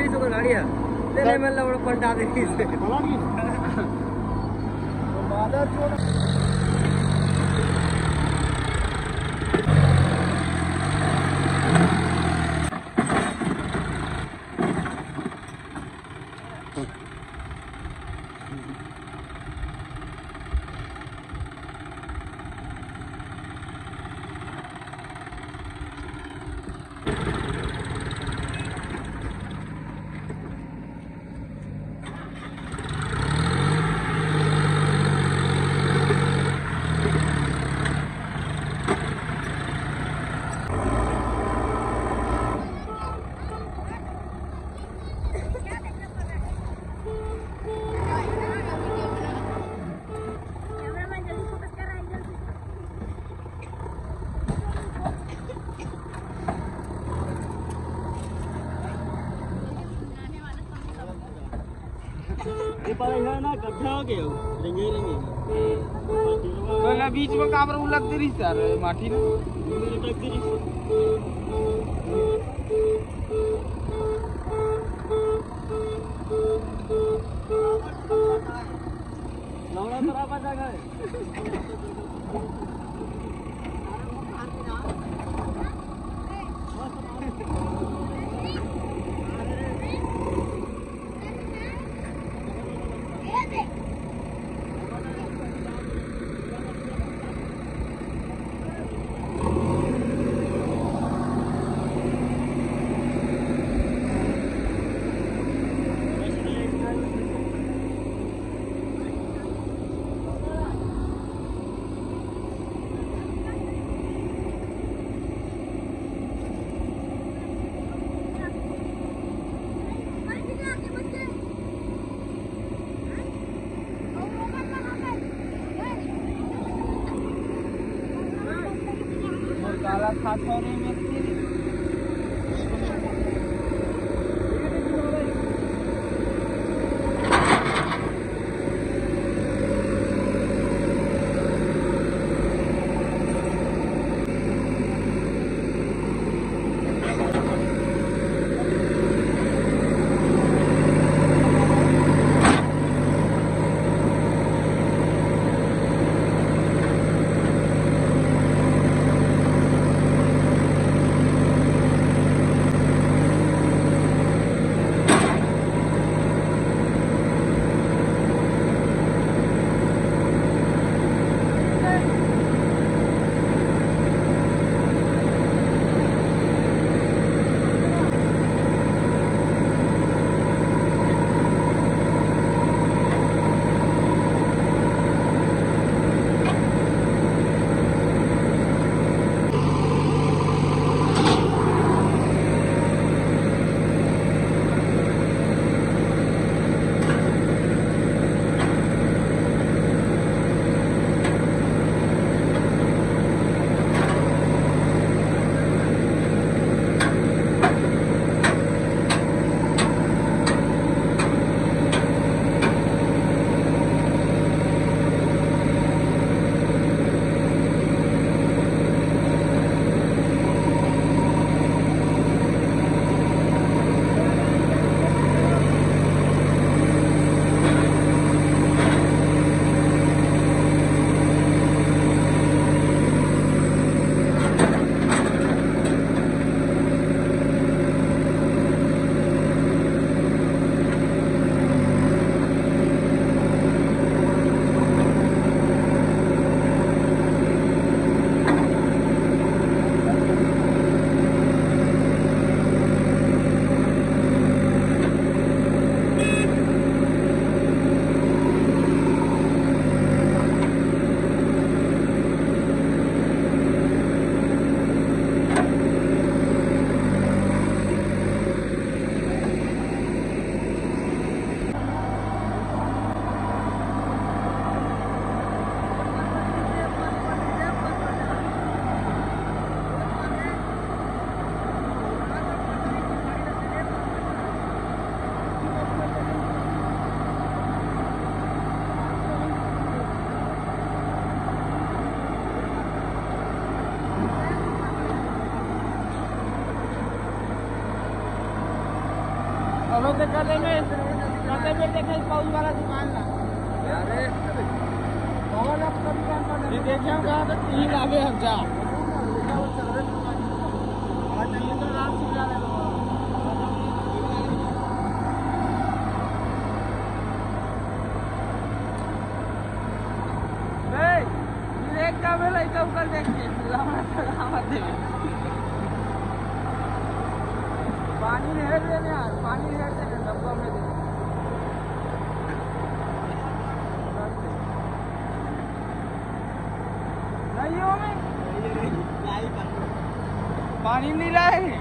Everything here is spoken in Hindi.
माटी सके तो गाड़ी है ले ले ना गड्ढा हो गया रेंगे रेंगे। पहला बीच में काबर उलट दे रही सर माटी ना। मेरे टक दी लौड़ा बराबर जगह है गए काला था छोरे में से कर लेंगे करते फिर देखे पाउच वाला दुकान ना और अब कभी देखे हम कहा तो तीन लागे हम जा का बेला इतना ऊपर देख लामा लामा देवे पानी हेर दे ना यार, पानी हेर दे ना डब्बा में दे नहीं हो में पानी नहीं लाए।